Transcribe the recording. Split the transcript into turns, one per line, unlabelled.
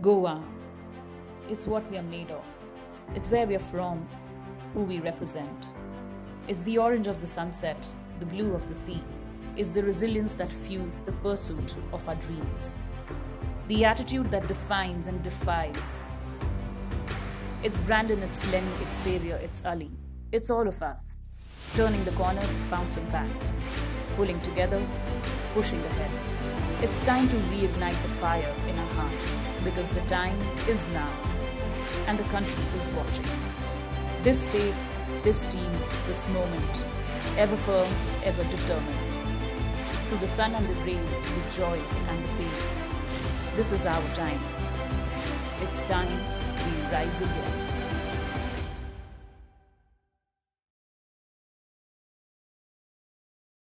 Goa. It's what we are made of. It's where we are from, who we represent. It's the orange of the sunset, the blue of the sea. It's the resilience that fuels the pursuit of our dreams. The attitude that defines and defies. It's Brandon, it's Lenny, it's Xavier, it's Ali. It's all of us. Turning the corner, bouncing back. Pulling together, pushing ahead. It's time to reignite the fire in our hearts because the time is now and the country is watching. This state, this team, this moment, ever firm, ever determined. Through the sun and the rain, the joys and the pain. This is our time. It's time we rise again.